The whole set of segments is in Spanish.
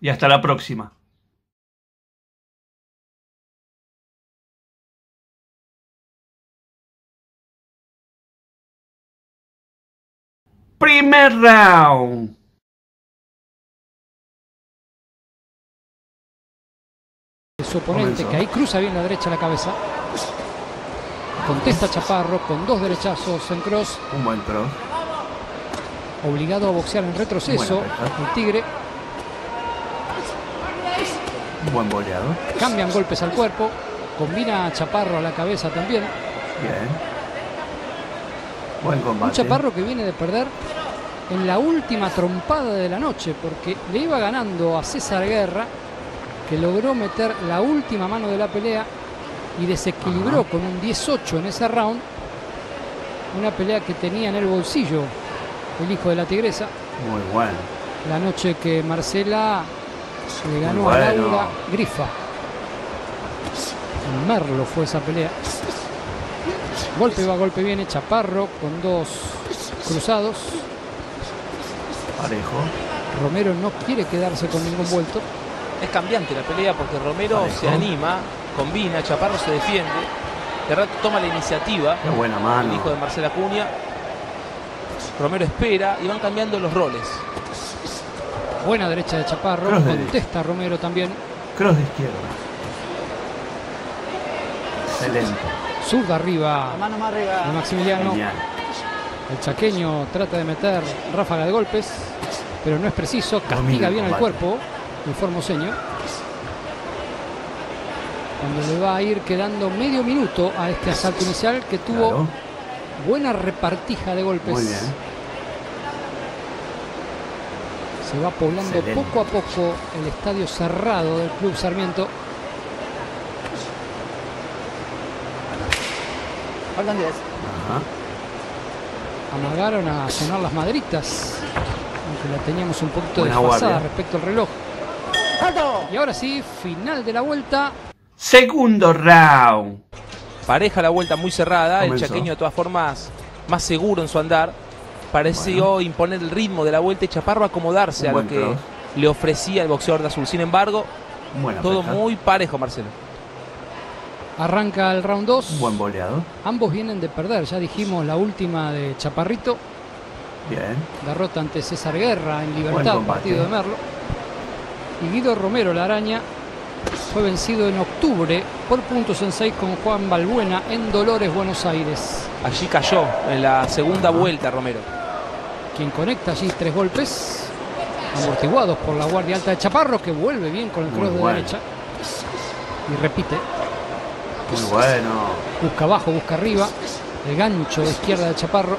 y hasta la próxima. Primer round. Su oponente, que ahí cruza bien la derecha la cabeza. Contesta Chaparro con dos derechazos en cross, Un buen cross. obligado a boxear en retroceso. El Tigre buen boleado. cambian golpes al cuerpo, combina a Chaparro a la cabeza también. Bien. Buen combate. Un Chaparro que viene de perder en la última trompada de la noche, porque le iba ganando a César Guerra, que logró meter la última mano de la pelea y desequilibró Ajá. con un 18 en ese round. Una pelea que tenía en el bolsillo el hijo de la tigresa. Muy bueno. La noche que Marcela le ganó a. Laura Grifa. En Merlo fue esa pelea. Golpe va, golpe viene. Chaparro con dos cruzados. Parejo. Romero no quiere quedarse con ningún vuelto. Es cambiante la pelea porque Romero Parejo. se anima, combina, Chaparro se defiende, de rato toma la iniciativa, Qué buena el mano. hijo de Marcela Cuña. Romero espera y van cambiando los roles. Buena derecha de Chaparro. Cross. Contesta Romero también. Cross de izquierda. Excelente. Zurda arriba de Maximiliano. Genial. El chaqueño trata de meter ráfaga de golpes, pero no es preciso. Castiga bien el combate. cuerpo, el formoseño. Cuando le va a ir quedando medio minuto a este asalto inicial que tuvo Claro. buena repartija de golpes. Muy bien. Se va poblando Excelente. poco a poco el estadio cerrado del Club Sarmiento. Ajá. Amagaron a sonar las madritas, aunque la teníamos un poquito Buena desfasada guardia. respecto al reloj. Y ahora sí, final de la vuelta. Segundo round. Pareja la vuelta muy cerrada, Comenzó. el chaqueño de todas formas más seguro en su andar. Pareció imponer el ritmo de la vuelta y Chaparro acomodarse a lo que cross. le ofrecía el boxeador de azul. Sin embargo, Buena todo pesca. muy parejo, Marcelo. Arranca el round 2. Un buen boleado. Ambos vienen de perder, ya dijimos la última de Chaparrito, Bien. derrota ante César Guerra en Libertad, partido de Merlo. Y Guido Romero, la araña, fue vencido en octubre por puntos en 6 con Juan Balbuena en Dolores, Buenos Aires. Allí cayó en la segunda vuelta Romero. Quien conecta allí tres golpes, amortiguados por la guardia alta de Chaparro, que vuelve bien con el cross de bueno. derecha. Y repite, Muy bueno. busca abajo, busca arriba, el gancho de izquierda de Chaparro.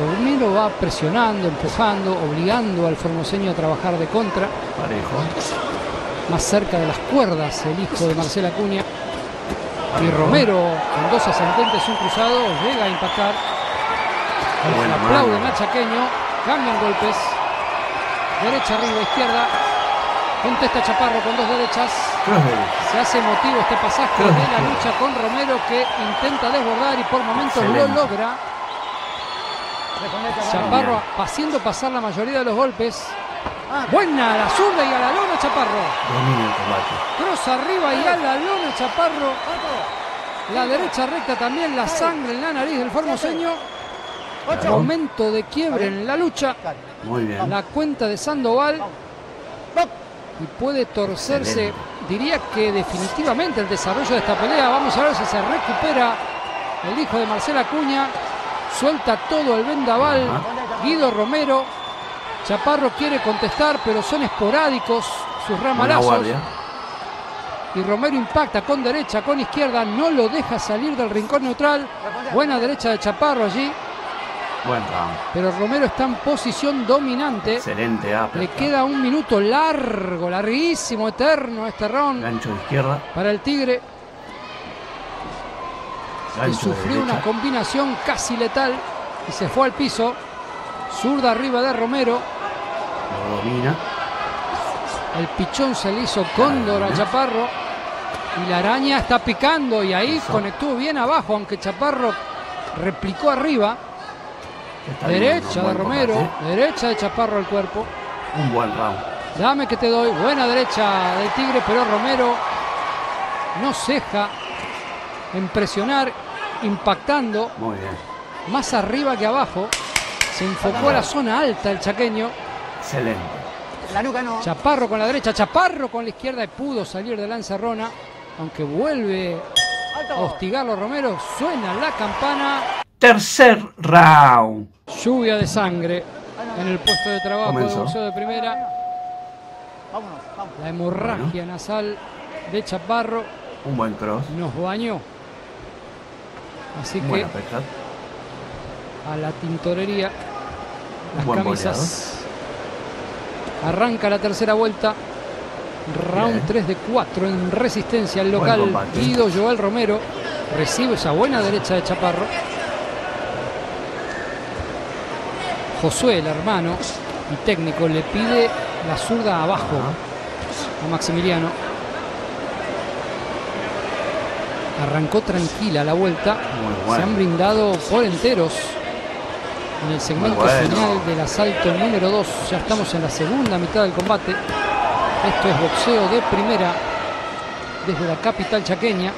Romero va presionando, empujando, obligando al formoseño a trabajar de contra, Parejo. más cerca de las cuerdas el hijo de Marcela Acuña. Y. Romero, con dos ascendentes y un cruzado, llega a impactar. El Buena aplaude mano. Chaqueño, cambian golpes. Derecha arriba, izquierda. Contesta Chaparro con dos derechas. Se hace emotivo este pasaje de la lucha con Romero que intenta desbordar y por momentos Excelente. lo logra. Chaparro haciendo pasar la mayoría de los golpes. Buena la zurda y a la lona Chaparro. Domina el combate. Cross arriba y a la lona Chaparro. La derecha recta también, la sangre en la nariz del formoseño. Momento de quiebre en la lucha. Muy bien. La cuenta de Sandoval. y puede torcerse, Excelente. diría que definitivamente el desarrollo de esta pelea. Vamos a ver si se recupera el hijo de Marcela Cuña. Suelta todo el vendaval. Ajá. Guido Romero. Chaparro quiere contestar, pero son esporádicos sus ramalazos. Y Romero impacta con derecha, con izquierda, no lo deja salir del rincón neutral. Buena derecha de Chaparro allí, Buen round. pero Romero está en posición dominante. Excelente uppercut. Le queda un minuto largo, larguísimo, eterno este round Gancho de izquierda. para el Tigre, que Gancho de sufrió una combinación casi letal y se fue al piso. Zurda arriba de Romero. Lo domina. El pichón se le hizo cóndor a Chaparro. Y la araña está picando y ahí Eso. conectó bien abajo, aunque Chaparro replicó arriba. Derecha de Romero, combate. derecha de Chaparro al cuerpo. Un buen round. Dame que te doy. Buena derecha del Tigre, pero Romero no ceja en presionar, impactando Muy bien. más arriba que abajo. Se enfocó a la zona alta el chaqueño. Excelente. La nuca no. Chaparro con la derecha, Chaparro con la izquierda y pudo salir de la encerrona. Aunque vuelve a hostigarlo Romero, suena la campana. Tercer round. Lluvia de sangre en el puesto de trabajo Comenzó. de boxeo de primera. Vámonos. La hemorragia nasal de Chaparro Un buen cross. nos bañó. Así que a la tintorería las Buen camisas. Arranca la tercera vuelta. Round Bien. 3 de 4 en resistencia al local. Guido Joel Romero recibe esa buena derecha de Chaparro. Josué, el hermano y técnico, le pide la zurda abajo a Maximiliano. Arrancó tranquila la vuelta. Se han brindado por enteros en el segmento bueno. final del asalto número 2. Ya estamos en la segunda mitad del combate. Esto es boxeo de primera desde la capital chaqueña.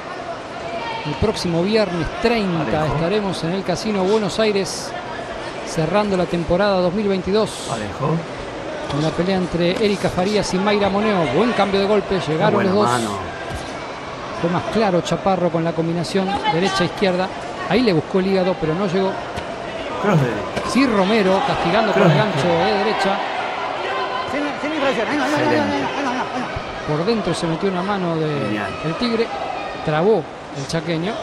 El próximo viernes 30 Parejo. estaremos en el Casino Buenos Aires cerrando la temporada 2022 Parejo. con la pelea entre Erika Farías y Mayra Moneo. Buen cambio de golpe, llegaron Buena los dos. mano. Fue más claro Chaparro con la combinación derecha-izquierda. Ahí le buscó el hígado, pero no llegó. De. Sí, Romero castigando con el gancho de derecha. Por dentro se metió una mano de Genial. el Tigre. Trabó el chaqueño.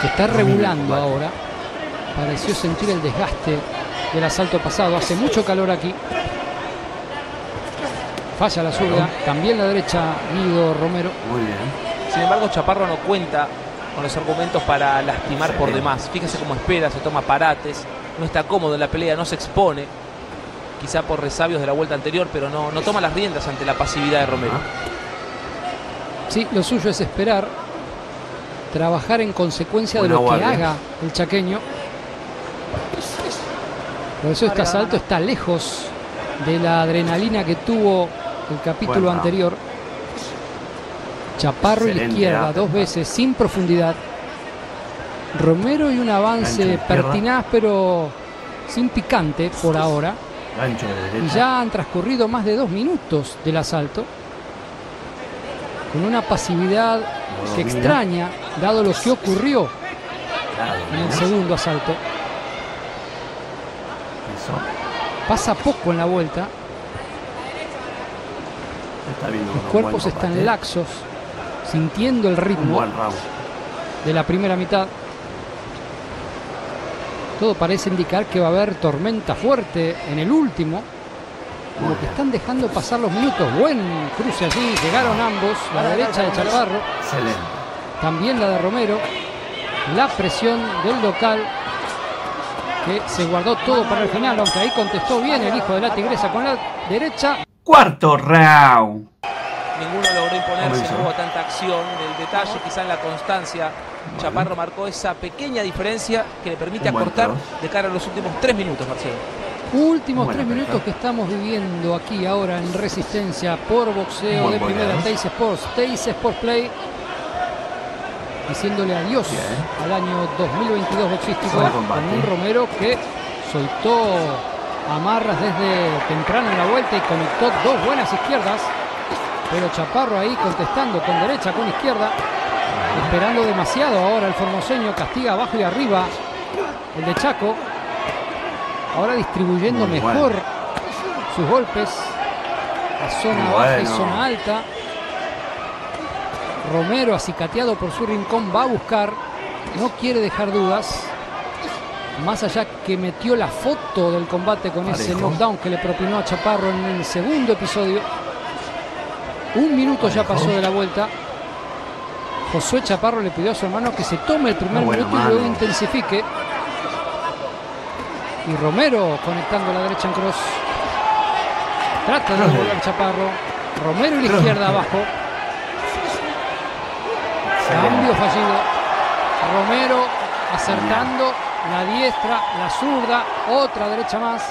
Se está regulando ahora. Pareció sentir el desgaste del asalto pasado. Hace mucho calor aquí. Falla la zurda. También la derecha Guido Romero. Muy bien. Sin embargo, Chaparro no cuenta con los argumentos para lastimar por demás. Fíjese cómo espera, se toma parates, no está cómodo en la pelea, no se expone. Quizá por resabios de la vuelta anterior, pero no, no toma las riendas ante la pasividad de Romero. Sí, lo suyo es esperar, trabajar en consecuencia de lo que haga el chaqueño. Por eso este asalto está lejos de la adrenalina que tuvo el capítulo anterior. Chaparro y la Excelente izquierda, dos veces, sin profundidad. Romero y un avance pertinaz, pero sin picante por ahora. Gancho de Y ya han transcurrido más de dos minutos del asalto. Con una pasividad que domina. extraña, dado lo que ocurrió Claro, en el segundo asalto. Eso. Pasa poco en la vuelta, está los cuerpos buen están combate. laxos, sintiendo el ritmo de la primera mitad. Todo parece indicar que va a haber tormenta fuerte en el último. Como que están dejando pasar los minutos. Buen cruce allí, llegaron ambos. La derecha de Chaparro, Excelente. también la de Romero. La presión del local que se guardó todo para el final, aunque ahí contestó bien el hijo de la tigresa con la derecha. Cuarto round. Ninguno logró imponerse, no hubo tanta acción. El detalle, quizá en la constancia. Chaparro marcó esa pequeña diferencia que le permite Un acortar de cara a los últimos tres minutos, Marcelo. Últimos tres minutos que estamos viviendo aquí ahora en Resistencia por boxeo de primera. Teis Sports, Teis Sports Play. Diciéndole adiós Bien. al año 2022 boxístico con un Romero que soltó Amarras desde temprano en la vuelta y conectó dos buenas izquierdas. Pero Chaparro ahí contestando con derecha, con izquierda. Esperando demasiado ahora el formoseño. Castiga abajo y arriba el de Chaco. Ahora distribuyendo Muy mejor bueno. sus golpes. La zona Muy baja y bueno. zona alta. Romero, acicateado por su rincón, va a buscar. No quiere dejar dudas. Más allá que metió la foto del combate con ese Parejo. knockdown que le propinó a Chaparro en el segundo episodio. Un minuto ya pasó de la vuelta. Josué Chaparro le pidió a su hermano que se tome el primer buena minuto y luego intensifique. Y Romero conectando la derecha en cross. Trata de devolver Chaparro. Romero y la izquierda abajo. Cambio fallido. Romero acertando la diestra, la zurda, otra derecha más.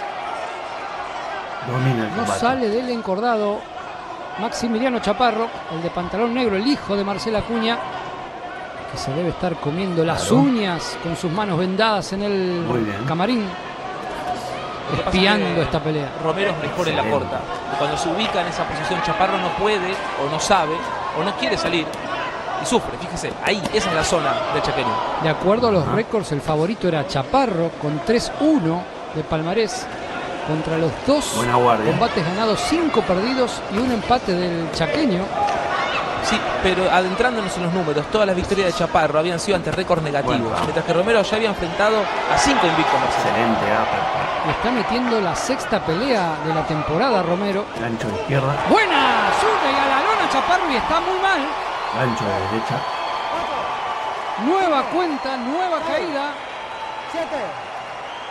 Domina el No combate. sale del encordado Maximiliano Chaparro, el de pantalón negro, el hijo de Marcela Cuña, que se debe estar comiendo las Claro. uñas con sus manos vendadas en el camarín, espiando que esta pelea. Romero es mejor en la corta. Cuando se ubica en esa posición, Chaparro no puede, o no sabe, o no quiere salir. Y sufre, fíjese, ahí, esa es la zona del chaqueño. De acuerdo a los récords, el favorito era Chaparro con 3-1 de palmarés contra los dos Buena guardia. combates ganados, 5 perdidos y un empate del chaqueño. Sí, pero adentrándonos en los números, todas las victorias de Chaparro habían sido ante récords negativos, Bueno. mientras que Romero ya había enfrentado a cinco invictos Marcelo. Excelente. Le está metiendo la sexta pelea de la temporada Romero. Gancho de izquierda, Buena, zurda y a la lona Chaparro y está muy mal. Gancho de derecha. Nueva cuenta, nueva caída. Siete.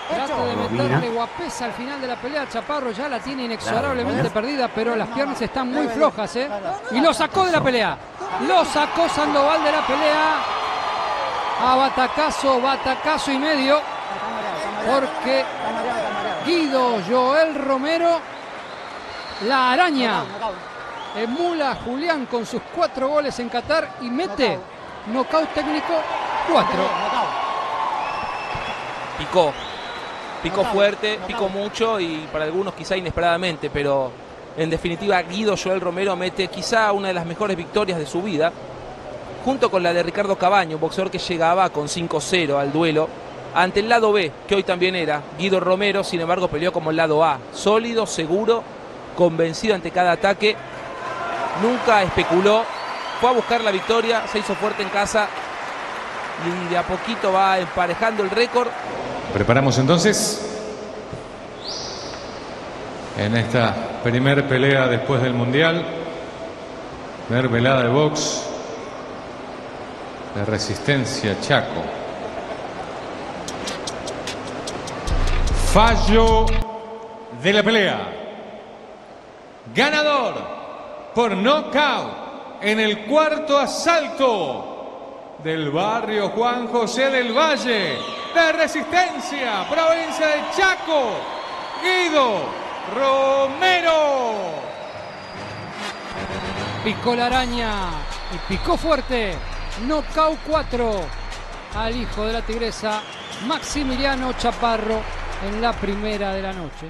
Trata de meterle guapesa al final de la pelea. Chaparro ya la tiene inexorablemente perdida, pero las piernas están muy flojas, ¿eh? Y lo sacó de la pelea. Lo sacó Sandoval de la pelea. A batacazo, batacazo y medio. Porque. Guido Joel Romero, la araña. Emula a Julián con sus cuatro goles en Qatar y mete nocaut técnico cuatro. Knockout. Picó, picó fuerte, picó mucho y para algunos quizá inesperadamente, pero en definitiva Guido Joel Romero mete quizá una de las mejores victorias de su vida, junto con la de Ricardo Cabaño, un boxeador que llegaba con 5-0 al duelo, ante el lado B, que hoy también era Guido Romero, sin embargo peleó como el lado A, sólido, seguro, convencido ante cada ataque, nunca especuló, fue a buscar la victoria, se hizo fuerte en casa y de a poquito va emparejando el récord Preparamos entonces en esta primer pelea después del Mundial, primer velada de box de Resistencia Chaco. Fallo de la pelea. Ganador por nocaut en el cuarto asalto del barrio Juan José del Valle, de Resistencia, provincia de Chaco, Guido Romero. Picó la araña y picó fuerte. Nocaut 4 al hijo de la tigresa Maximiliano Chaparro en la primera de la noche.